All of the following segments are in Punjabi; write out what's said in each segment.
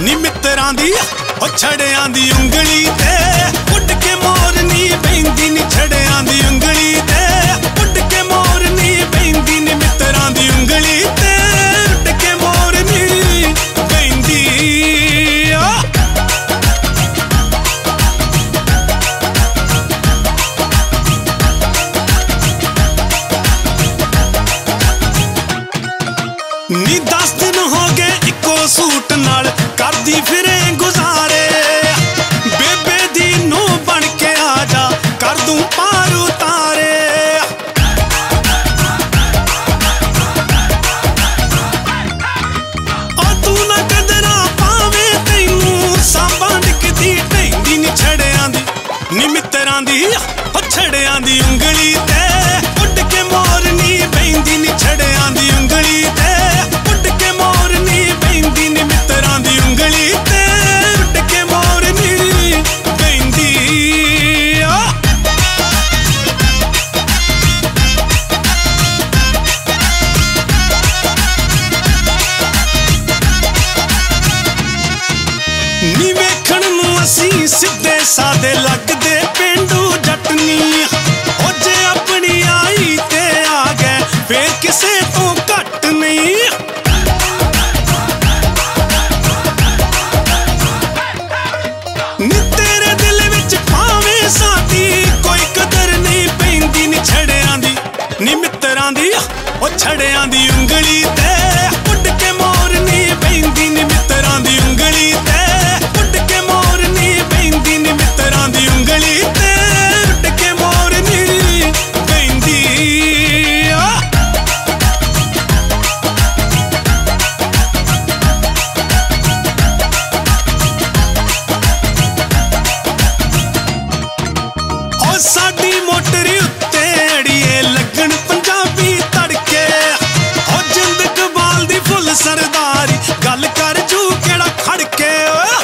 ਨੀ ਮਿੱਤਰਾਂ ਦੀ, ਉਹ ਛੜਿਆਂ ਦੀ ਉਂਗਲੀ ਤੇ। ਉੱਡ ਕੇ ਮੋਰਨੀ ਪੈਂਦੀ ਨੀ ਛੜਿਆਂ ਦੀ ਉਂਗਲੀ। 10 ਦਿਨ ਹੋ ਗਏ ਇੱਕੋ ਸੂਟ ਨਾਲ ਕਰਦੀ ਫਿਰੇ ਗੁਜ਼ਾਰੇ। ਬੇਬੇ ਦੀ ਨੂੰ ਬਣ ਕੇ ਆ ਜਾ, ਕਰ ਦੂੰ ਪਾਰ ਉਤਾਰੇ। ਉਹ ਤੂੰ ਨਾ ਕਦਰਾ ਪਾਵੇਂ ਤੈਨੂੰ, ਸਾਂਭਾਂ ਡਿੱਗਦੀ ਢੈਂਦੀ ਨੀ ਛੜਿਆਂ ਦੀ ਨੀ ਦੀ ਉਹ ਛੜਿਆਂ ਦੀ ਉਂਗਲੀ ਸਿੱਧੇ ਸਾਦੇ ਲੱਗਦੇ ਪਿੰਡੂ ਜੱਟਨੀ। ਉਹ ਜੇ ਆਪਣੀ ਆਈ ਤੇ ਆ ਗਏ, ਫੇਰ ਕਿਸੇ ਤੋਂ ਘੱਟ ਨਹੀਂ। ਨੀ ਤੇਰੇ ਦਿਲ ਵਿੱਚ ਭਾਵੇਂ ਸਾਡੀ ਕੋਈ ਕਦਰ ਨਹੀਂ ਪੈਂਦੀ ਨੀ ਛੜਿਆਂ ਦੀ। ਨੀ ਮਿੱਤਰਾਂ ਦੀ, ਉਹ ਛੜਿਆਂ ਦੀ ਉਂਗਲੀ ਤੇ। ਗੱਲ ਕਰ ਜੂ ਕਿਹੜਾ ਖੜਕੇ, ਓਏ।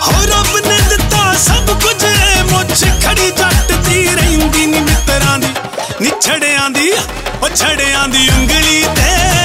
ਹੋ ਰੱਬ ਨੇ ਦਿੱਤਾ ਸਭ ਕੁਝ ਮੁੱਛ ਖੜੀ ਜੱਟ ਦੀ ਰਹਿੰਦੀ ਨੀ ਮਿੱਤਰਾਂ ਦੀ ਨਿਛੜਿਆਂ ਦੀ, ਉਹ ਛੜਿਆਂ ਦੀ ਉਂਗਲੀ ਤੇ।